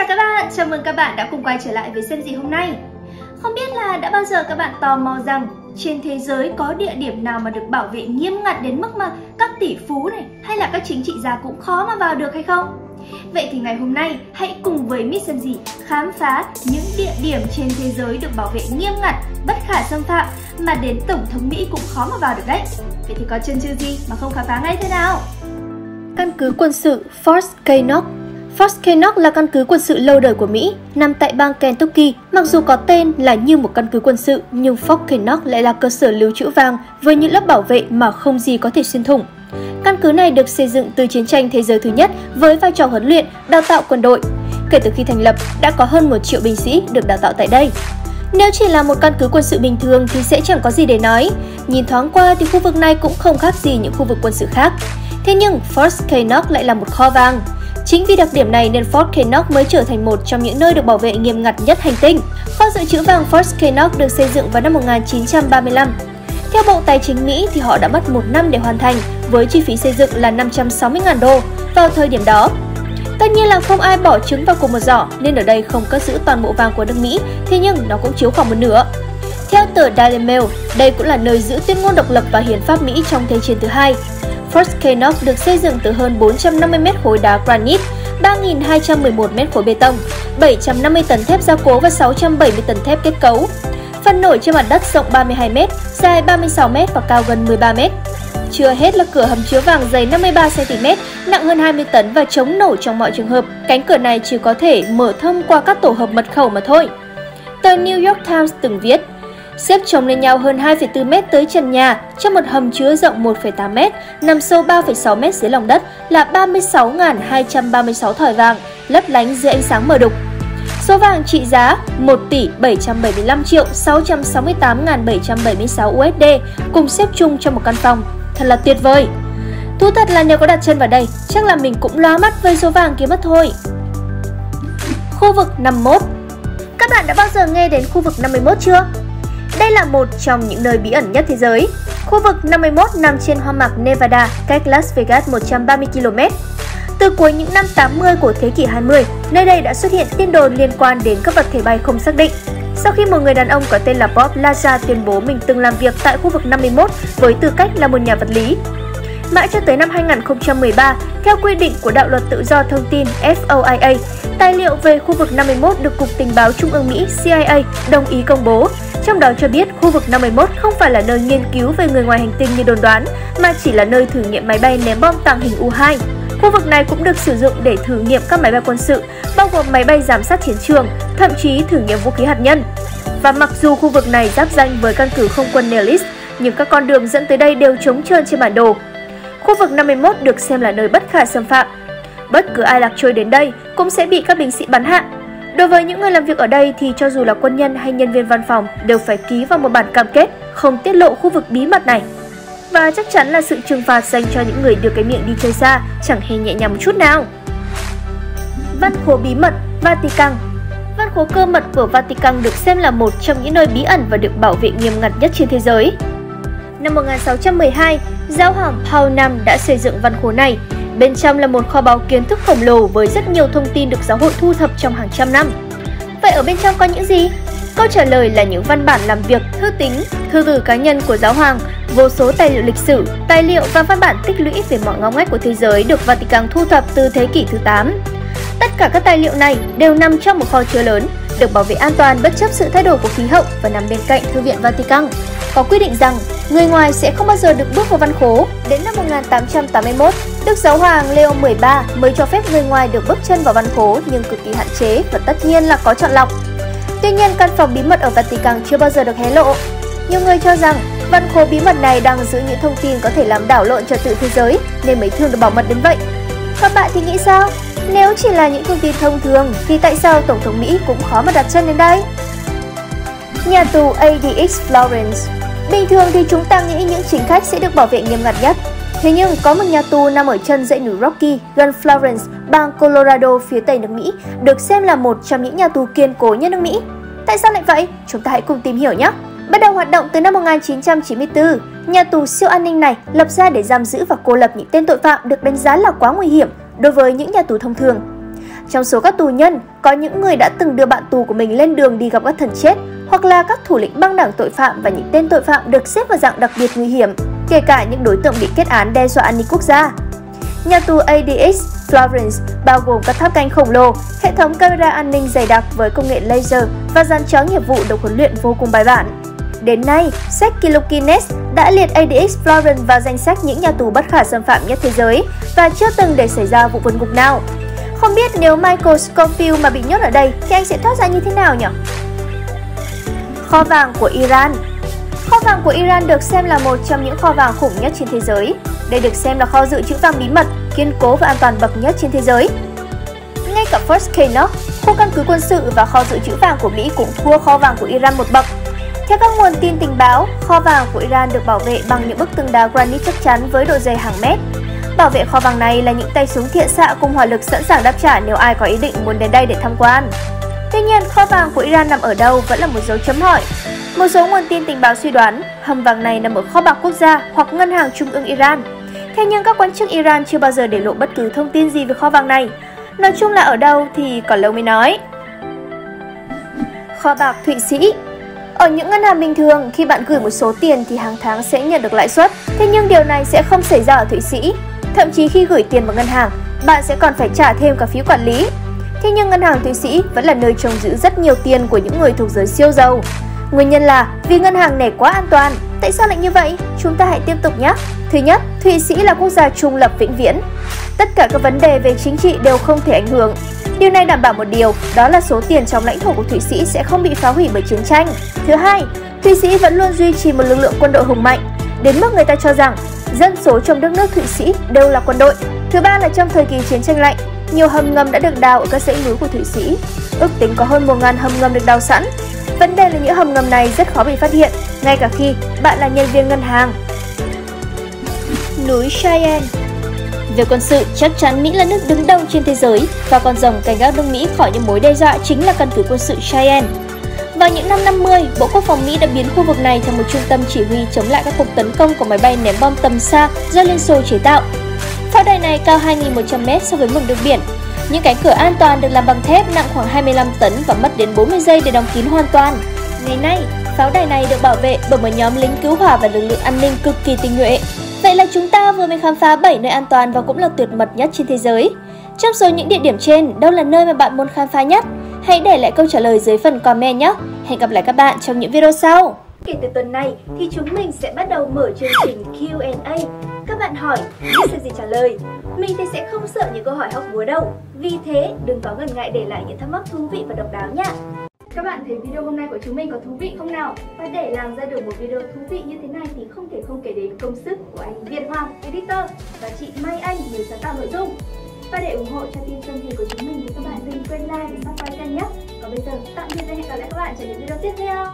chào các bạn, chào mừng các bạn đã cùng quay trở lại với xem gì hôm nay Không biết là đã bao giờ các bạn tò mò rằng trên thế giới có địa điểm nào mà được bảo vệ nghiêm ngặt đến mức mà các tỷ phú này hay là các chính trị gia cũng khó mà vào được hay không? Vậy thì ngày hôm nay hãy cùng với Miss Xem gì khám phá những địa điểm trên thế giới được bảo vệ nghiêm ngặt, bất khả xâm phạm mà đến Tổng thống Mỹ cũng khó mà vào được đấy Vậy thì có chân chư gì mà không khám phá ngay thế nào? Căn cứ quân sự Fort Knox Fort Knox là căn cứ quân sự lâu đời của Mỹ, nằm tại bang Kentucky. Mặc dù có tên là như một căn cứ quân sự, nhưng Fort Knox lại là cơ sở lưu trữ vàng với những lớp bảo vệ mà không gì có thể xuyên thủng. Căn cứ này được xây dựng từ chiến tranh thế giới thứ nhất với vai trò huấn luyện, đào tạo quân đội. Kể từ khi thành lập, đã có hơn 1 triệu binh sĩ được đào tạo tại đây. Nếu chỉ là một căn cứ quân sự bình thường thì sẽ chẳng có gì để nói. Nhìn thoáng qua thì khu vực này cũng không khác gì những khu vực quân sự khác. Thế nhưng Fort Knox lại là một kho vàng. Chính vì đặc điểm này nên Fort Knox mới trở thành một trong những nơi được bảo vệ nghiêm ngặt nhất hành tinh. Kho dự trữ vàng Fort Knox được xây dựng vào năm 1935. Theo Bộ Tài chính Mỹ thì họ đã mất một năm để hoàn thành với chi phí xây dựng là 560.000 đô vào thời điểm đó. Tất nhiên là không ai bỏ trứng vào cùng một giỏ nên ở đây không cất giữ toàn bộ vàng của nước Mỹ, thế nhưng nó cũng chiếu khoảng một nửa. Theo tờ Daily Mail, đây cũng là nơi giữ tuyên ngôn độc lập và hiến pháp Mỹ trong Thế chiến thứ hai. First Knox được xây dựng từ hơn 450 mét khối đá granite, 3.211 mét khối bê tông, 750 tấn thép gia cố và 670 tấn thép kết cấu. Phần nổi trên mặt đất rộng 32 m, dài 36 m và cao gần 13 m. Chưa hết là cửa hầm chứa vàng dày 53 cm, nặng hơn 20 tấn và chống nổ trong mọi trường hợp. Cánh cửa này chỉ có thể mở thông qua các tổ hợp mật khẩu mà thôi. Tờ New York Times từng viết, xếp chồng lên nhau hơn 2,4 mét tới trần nhà trong một hầm chứa rộng 1,8 mét, nằm sâu 3,6 mét dưới lòng đất là 36.236 thỏi vàng, lấp lánh dưới ánh sáng mờ đục. Số vàng trị giá 1 tỷ 775 triệu 668.776 USD cùng xếp chung trong một căn phòng. Thật là tuyệt vời! Thú thật là nếu có đặt chân vào đây, chắc là mình cũng lóa mắt với số vàng kia mất thôi. Khu vực 51 Các bạn đã bao giờ nghe đến khu vực 51 chưa? Đây là một trong những nơi bí ẩn nhất thế giới. Khu vực 51 nằm trên hoang mạc Nevada, cách Las Vegas 130 km. Từ cuối những năm 80 của thế kỷ 20, nơi đây đã xuất hiện tin đồn liên quan đến các vật thể bay không xác định. Sau khi một người đàn ông có tên là Bob Laza tuyên bố mình từng làm việc tại khu vực 51 với tư cách là một nhà vật lý. Mãi cho tới năm 2013, theo quy định của Đạo luật Tự do Thông tin FOIA, tài liệu về khu vực 51 được Cục Tình báo Trung ương Mỹ CIA đồng ý công bố. Trong đó cho biết khu vực 51 không phải là nơi nghiên cứu về người ngoài hành tinh như đồn đoán, mà chỉ là nơi thử nghiệm máy bay ném bom tàng hình U-2. Khu vực này cũng được sử dụng để thử nghiệm các máy bay quân sự, bao gồm máy bay giám sát chiến trường, thậm chí thử nghiệm vũ khí hạt nhân. Và mặc dù khu vực này giáp danh với căn cứ không quân Nellis, nhưng các con đường dẫn tới đây đều trống trơn trên bản đồ. Khu vực 51 được xem là nơi bất khả xâm phạm. Bất cứ ai lạc trôi đến đây cũng sẽ bị các binh sĩ bắn hạ. Đối với những người làm việc ở đây thì cho dù là quân nhân hay nhân viên văn phòng đều phải ký vào một bản cam kết không tiết lộ khu vực bí mật này. Và chắc chắn là sự trừng phạt dành cho những người đưa cái miệng đi chơi xa chẳng hề nhẹ nhàng một chút nào. Văn khố bí mật, Vatican Văn khố cơ mật của Vatican được xem là một trong những nơi bí ẩn và được bảo vệ nghiêm ngặt nhất trên thế giới. Năm 1612, giáo hoàng Paul V đã xây dựng văn khố này. Bên trong là một kho báu kiến thức khổng lồ với rất nhiều thông tin được giáo hội thu thập trong hàng trăm năm. Vậy ở bên trong có những gì? Câu trả lời là những văn bản làm việc, thư tín, thư gửi cá nhân của giáo hoàng, vô số tài liệu lịch sử, tài liệu và văn bản tích lũy về mọi ngóc ngách của thế giới được Vatican thu thập từ thế kỷ thứ 8. Tất cả các tài liệu này đều nằm trong một kho chứa lớn, được bảo vệ an toàn bất chấp sự thay đổi của khí hậu và nằm bên cạnh Thư viện Vatican. Có quy định rằng người ngoài sẽ không bao giờ được bước vào văn khố. Đến năm 1881, Đức Giáo hoàng Leo 13 mới cho phép người ngoài được bước chân vào văn khố nhưng cực kỳ hạn chế và tất nhiên là có chọn lọc. Tuy nhiên, căn phòng bí mật ở Vatican chưa bao giờ được hé lộ. Nhiều người cho rằng văn khố bí mật này đang giữ những thông tin có thể làm đảo lộn trật tự thế giới nên mới thường được bảo mật đến vậy. Các bạn thì nghĩ sao? Nếu chỉ là những thông tin thông thường thì tại sao Tổng thống Mỹ cũng khó mà đặt chân đến đây? Nhà tù ADX Florence Bình thường thì chúng ta nghĩ những chính khách sẽ được bảo vệ nghiêm ngặt nhất. Thế nhưng có một nhà tù nằm ở chân dãy núi Rocky gần Florence, bang Colorado phía tây nước Mỹ, được xem là một trong những nhà tù kiên cố nhất nước Mỹ. Tại sao lại vậy? Chúng ta hãy cùng tìm hiểu nhé! Bắt đầu hoạt động từ năm 1994, nhà tù siêu an ninh này lập ra để giam giữ và cô lập những tên tội phạm được đánh giá là quá nguy hiểm đối với những nhà tù thông thường. Trong số các tù nhân, có những người đã từng đưa bạn tù của mình lên đường đi gặp các thần chết hoặc là các thủ lĩnh băng đảng tội phạm và những tên tội phạm được xếp vào dạng đặc biệt nguy hiểm, kể cả những đối tượng bị kết án đe dọa an ninh quốc gia. Nhà tù ADX Florence bao gồm các tháp canh khổng lồ, hệ thống camera an ninh dày đặc với công nghệ laser và dàn chó nghiệp vụ được huấn luyện vô cùng bài bản. Đến nay, sách Kilokines đã liệt ADX Florence vào danh sách những nhà tù bất khả xâm phạm nhất thế giới và chưa từng để xảy ra vụ vượt ngục nào. Không biết nếu Michael Scofield mà bị nhốt ở đây thì anh sẽ thoát ra như thế nào nhỉ? Kho vàng của Iran Kho vàng của Iran được xem là một trong những kho vàng khủng nhất trên thế giới. Đây được xem là kho dự trữ vàng bí mật, kiên cố và an toàn bậc nhất trên thế giới. Ngay cả First Knox, khu căn cứ quân sự và kho dự trữ vàng của Mỹ cũng thua kho vàng của Iran một bậc. Theo các nguồn tin tình báo, kho vàng của Iran được bảo vệ bằng những bức tường đá granite chắc chắn với độ dày hàng mét. Bảo vệ kho vàng này là những tay súng thiện xạ cùng hỏa lực sẵn sàng đáp trả nếu ai có ý định muốn đến đây để tham quan. Tuy nhiên, kho vàng của Iran nằm ở đâu vẫn là một dấu chấm hỏi. Một số nguồn tin tình báo suy đoán hầm vàng này nằm ở kho bạc quốc gia hoặc ngân hàng trung ương Iran. Thế nhưng các quan chức Iran chưa bao giờ để lộ bất cứ thông tin gì về kho vàng này. Nói chung là ở đâu thì còn lâu mới nói. Kho bạc Thụy Sĩ ở những ngân hàng bình thường, khi bạn gửi một số tiền thì hàng tháng sẽ nhận được lãi suất. Thế nhưng điều này sẽ không xảy ra ở Thụy Sĩ. Thậm chí khi gửi tiền vào ngân hàng, bạn sẽ còn phải trả thêm cả phí quản lý. Thế nhưng ngân hàng Thụy Sĩ vẫn là nơi trông giữ rất nhiều tiền của những người thuộc giới siêu giàu. Nguyên nhân là vì ngân hàng này quá an toàn. Tại sao lại như vậy? Chúng ta hãy tiếp tục nhé. Thứ nhất, Thụy Sĩ là quốc gia trung lập vĩnh viễn. Tất cả các vấn đề về chính trị đều không thể ảnh hưởng. Điều này đảm bảo một điều, đó là số tiền trong lãnh thổ của Thụy Sĩ sẽ không bị phá hủy bởi chiến tranh. Thứ hai, Thụy Sĩ vẫn luôn duy trì một lực lượng quân đội hùng mạnh, đến mức người ta cho rằng dân số trong đất nước Thụy Sĩ đều là quân đội. Thứ ba là trong thời kỳ chiến tranh lạnh, nhiều hầm ngầm đã được đào ở các dãy núi của Thụy Sĩ. Ước tính có hơn 1.000 hầm ngầm được đào sẵn. Vấn đề là những hầm ngầm này rất khó bị phát hiện, ngay cả khi bạn là nhân viên ngân hàng. Núi Cheyenne về quân sự, chắc chắn Mỹ là nước đứng đầu trên thế giới và con rồng cảnh gác nước Mỹ khỏi những mối đe dọa chính là căn cứ quân sự Cheyenne. Vào những năm 50, Bộ Quốc phòng Mỹ đã biến khu vực này thành một trung tâm chỉ huy chống lại các cuộc tấn công của máy bay ném bom tầm xa do Liên Xô chế tạo. Pháo đài này cao 2.100m so với mực nước biển. Những cánh cửa an toàn được làm bằng thép nặng khoảng 25 tấn và mất đến 40 giây để đóng kín hoàn toàn. Ngày nay, pháo đài này được bảo vệ bởi một nhóm lính cứu hỏa và lực lượng an ninh cực kỳ tinh nhuệ. Vậy là chúng ta vừa mới khám phá 7 nơi an toàn và cũng là tuyệt mật nhất trên thế giới. Trong số những địa điểm trên, đâu là nơi mà bạn muốn khám phá nhất? Hãy để lại câu trả lời dưới phần comment nhé. Hẹn gặp lại các bạn trong những video sau. Kể từ tuần này thì chúng mình sẽ bắt đầu mở chương trình Q&A. Các bạn hỏi, biết sẽ gì trả lời. Mình thì sẽ không sợ những câu hỏi hóc búa đâu. Vì thế, đừng có ngần ngại để lại những thắc mắc thú vị và độc đáo nhé. Các bạn thấy video hôm nay của chúng mình có thú vị không nào? Và để làm ra được một video thú vị như thế này thì không thể không kể đến công sức của anh Việt Hoàng, editor và chị Mai Anh, người sáng tạo nội dung. Và để ủng hộ cho team chân thì của chúng mình thì các bạn đừng quên like và subscribe kênh nhé. Còn bây giờ, tạm biệt và hẹn gặp lại các bạn trong những video tiếp theo.